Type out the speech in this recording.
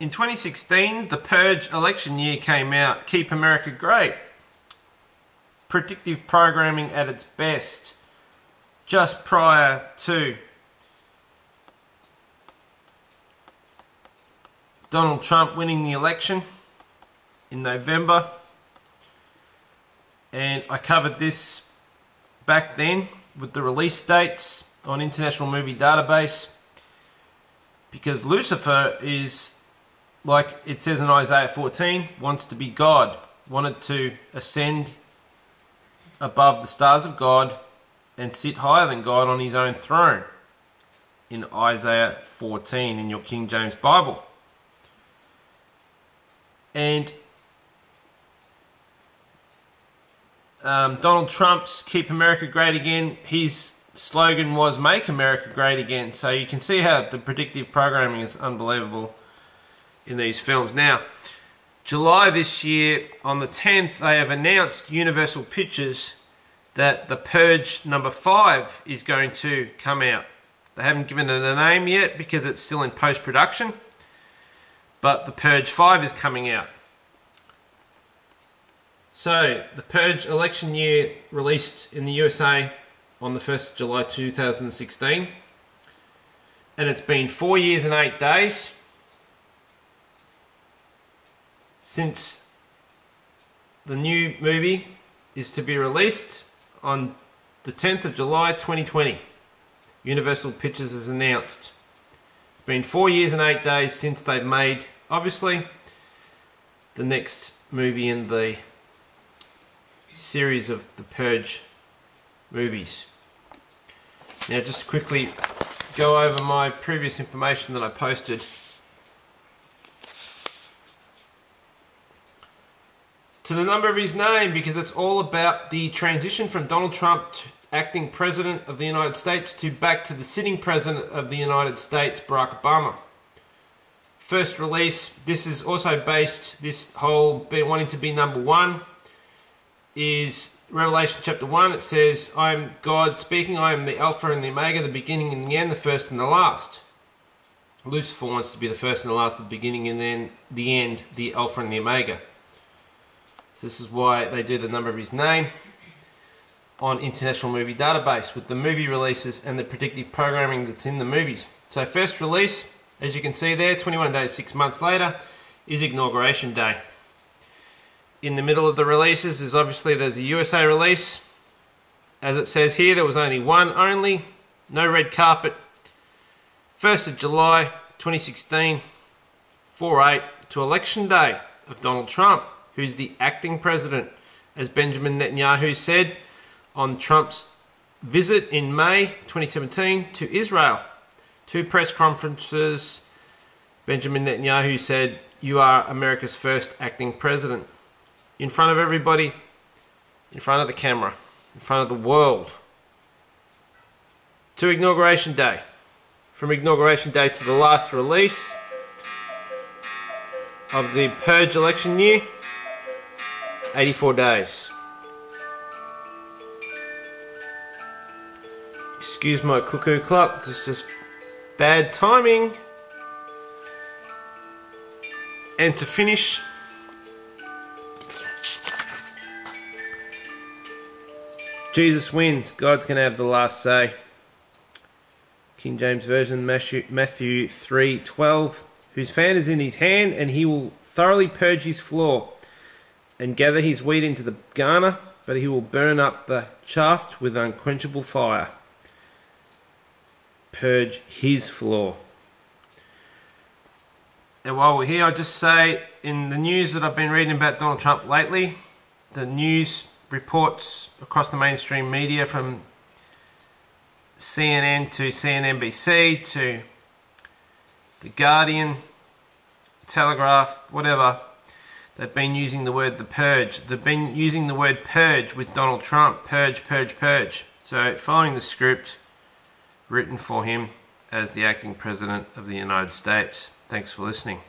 in 2016, the Purge election year came out. Keep America Great. Predictive programming at its best. Just prior to Donald Trump winning the election in November. And I covered this back then with the release dates on International Movie Database because Lucifer is, like it says in Isaiah 14, wants to be God, wanted to ascend above the stars of God and sit higher than God on his own throne in Isaiah 14 in your King James Bible. And um, Donald Trump's Keep America Great Again, his slogan was Make America Great Again. So you can see how the predictive programming is unbelievable in these films. Now, July this year, on the 10th, they have announced Universal Pictures that The Purge number 5 is going to come out. They haven't given it a name yet because it's still in post-production but The Purge 5 is coming out. So, The Purge election year released in the USA on the 1st of July 2016. And it's been four years and eight days since the new movie is to be released on the 10th of July 2020. Universal Pictures has announced. It's been four years and eight days since they've made, obviously, the next movie in the series of the Purge movies. Now, just quickly go over my previous information that I posted. To the number of his name, because it's all about the transition from Donald Trump acting president of the United States to back to the sitting president of the United States, Barack Obama. First release, this is also based, this whole wanting to be number one is Revelation chapter 1. It says, I am God speaking, I am the Alpha and the Omega, the beginning and the end, the first and the last. Lucifer wants to be the first and the last, the beginning and then the end, the Alpha and the Omega. So this is why they do the number of his name on International Movie Database with the movie releases and the predictive programming that's in the movies. So first release, as you can see there, 21 days, 6 months later, is Inauguration Day. In the middle of the releases is obviously there's a USA release. As it says here, there was only one only, no red carpet. 1st of July 2016, 4-8 to Election Day of Donald Trump, who's the acting president. As Benjamin Netanyahu said, on Trump's visit in May 2017 to Israel. Two press conferences, Benjamin Netanyahu said, You are America's first acting president. In front of everybody, in front of the camera, in front of the world. To Inauguration Day. From Inauguration Day to the last release of the Purge election year, 84 days. Excuse my cuckoo clock, it's just bad timing. And to finish, Jesus wins. God's going to have the last say. King James Version, Matthew, Matthew 3.12 Whose fan is in his hand, and he will thoroughly purge his floor, and gather his wheat into the garner, but he will burn up the chaff with unquenchable fire purge his floor. And while we're here, I'll just say in the news that I've been reading about Donald Trump lately, the news reports across the mainstream media from CNN to CNNBC to The Guardian, Telegraph, whatever, they've been using the word the purge. They've been using the word purge with Donald Trump. Purge, purge, purge. So following the script, written for him as the acting president of the United States. Thanks for listening.